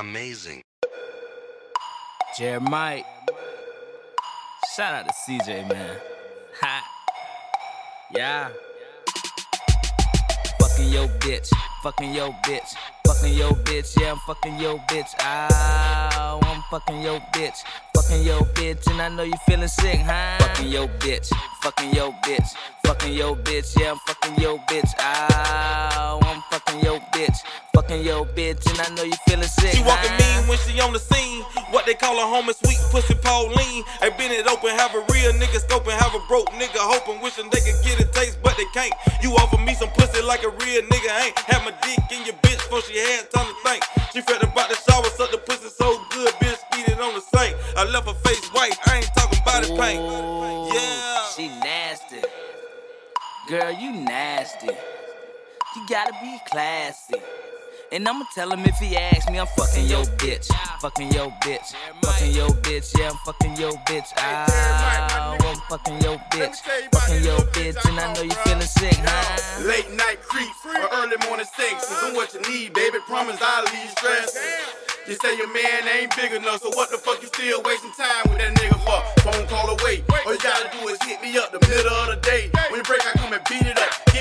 amazing. Jeremiah. Shout out to CeeJay, man. Ha. Yeah. Fucking yo bitch. Fucking yo bitch. Fucking yo bitch. Yeah, I'm fucking yo bitch. Ah, I'm fucking yo bitch. Fucking yo bitch. And I know you feeling sick, huh? Fucking yo bitch. Fucking yo bitch. Fucking yo bitch. Yeah, I'm fucking yo bitch. Ah, I'm fucking yo bitch. Fucking yo bitch. And I know you feeling sick. She walking mean when she on the scene. What they call a homie, sweet pussy Pauline. Hey, bend it open, have a real nigga scoping, have a broke nigga hoping, wishing they could get a taste, but they can't. You offer me some pussy like a real nigga ain't. Had my dick in your bitch before she had time to think. She felt about the shower, suck the pussy so good, bitch, eat it on the sink. I left her face white, I ain't talking body paint. Yeah. She nasty. Girl, you nasty. You gotta be classy. And I'ma tell him if he asks me, I'm fucking yo bitch. Fucking yo bitch. Fucking yo bitch. Yeah, I'm fucking yo bitch. Ah, I'm fucking yo bitch. Fucking yo bitch. And I know you feeling sick, huh? Late night creeps or early morning sex is what you need, baby. Promise I'll leave stress. You say your man ain't big enough, so what the fuck you still wasting time with that nigga for? Phone call away. All you gotta do is hit me up the middle of the day.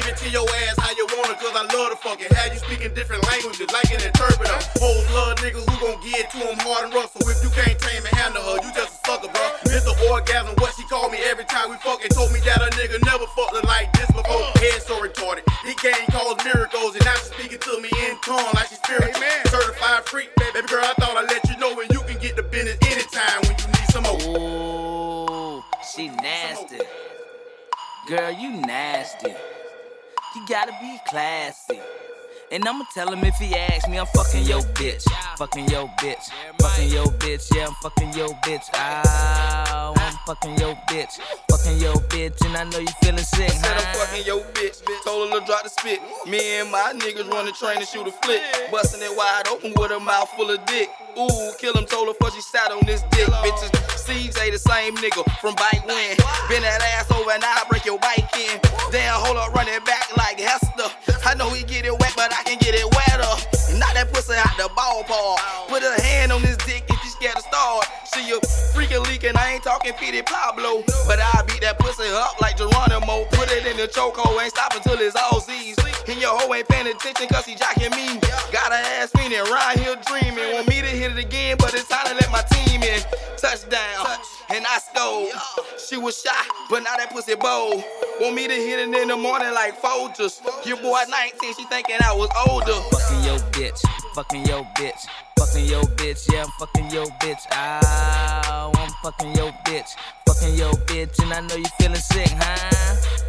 Give it to your ass how you want it, cause I love to fuck it. Have you speaking different languages, like an interpreter. Hoes love niggas who gon' get to them hard and rough. So if you can't tame and handle her, you just a sucker, bro. Mr. Orgasm, what she called me every time we fucking told me that a nigga never fucked her like this before. Head so retarded. He can't cause miracles, and now she's speaking to me in tongue like she's spiritual. Certified freak, baby girl. I thought I'd let you know when you can get the business anytime when you need some more. Ooh, she nasty. Girl, you nasty. You gotta be classy. And I'ma tell him if he asks me, I'm fucking yo bitch. Fucking yo bitch. Fucking yo bitch. Yeah, I'm fucking yo bitch. Ah, I'm fucking yo bitch. Fucking yo bitch. And I know you feeling sick, huh? Said I'm fucking your bitch. Told her to drop the spit. Me and my niggas run the train and shoot a flick. Busting it wide open with a mouth full of dick. Ooh, kill him, told her before she sat on this dick. Bitches, Steve's ain't the same nigga from bike when. Bend that ass over and I break your bike in. Damn, hold up, run it back like Hester. I know he get it wet, but I can get it wetter. Knock that pussy out the ballpark. Put her hand on his dick if you scared to start. She a freaking leaking, I ain't talking Petey Pablo. But I beat that pussy up like Geronimo. Put it in the chokehold, ain't stopping till it's all seized. And your hoe ain't paying attention cause he jocking me. Got her ass feeling right here dreaming. Want me to hit it again, but it's time to let my team in. Touchdown, and I stole. She was shy, but now that pussy bold. Want me to hit it in the morning like Folgers. Your boy 19, she thinking I was older. Fucking yo bitch. Fucking yo bitch. Fucking yo bitch. Yeah, I'm fucking yo bitch. Ah, I'm fucking yo bitch. Fucking yo bitch. And I know you feeling sick, huh?